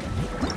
Come